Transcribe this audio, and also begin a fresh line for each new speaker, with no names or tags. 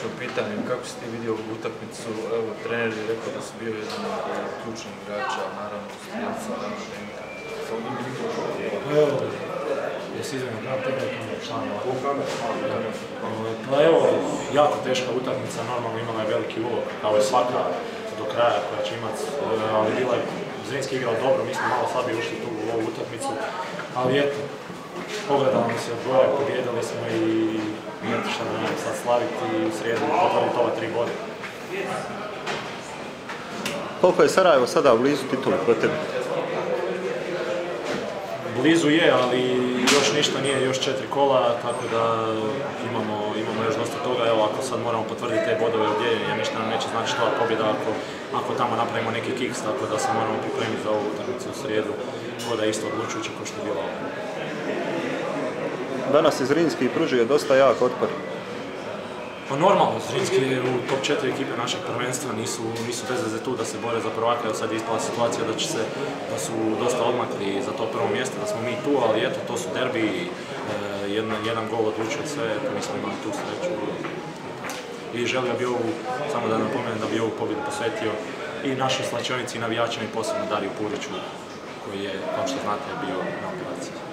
lakše pitanje, kako si ti vidio ovu utakmicu, evo trener je rekao da si bio jedan od e, ključnih igrača, naravno Stijanca, naravno Denka. Pa evo, jesi izmjeno dva ovaj, Pa evo, jako teška utakmica, normalno imala je veliki ulog, kao je svaka do kraja koja će imat, e, ali bila je Zrinski igrao dobro, mi smo malo slabije ušli tu u ovu utakmicu, ali eto, pogledali se od gore, pobjedili smo i slaviti u srijedu potvrditi ova tri godine.
Koliko je Sarajevo sada blizu titulu protiv?
Blizu je, ali još ništa nije, još četiri kola, tako da imamo, imamo još dosta toga. Evo, ako sad moramo potvrditi te bodove od dijeljenja, ništa nam neće znači što pobjeda ako, ako tamo napravimo neki kiks, tako da se moramo pripremiti za ovu utakmicu u srijedu. Ovo da je isto odlučujuće kao što je bilo.
Danas je Zrinski pružio dosta jak otpor.
Pa normalno, Zrinski je u top 4 ekipe našeg prvenstva, nisu, nisu bez veze tu da se bore za prvaka, evo sad je ispala situacija da će se, da su dosta odmakli za to prvo mjesto, da smo mi tu, ali eto, to su derbi, e, jedan, jedan gol odlučuje sve, pa mi smo imali tu sreću. I želio bi ovu, samo da napomenem da bi ovu pobjedu posvetio i našoj slačionici i navijačima i posebno Dariju Puriću, koji je, kao što znate, bio na operaciji.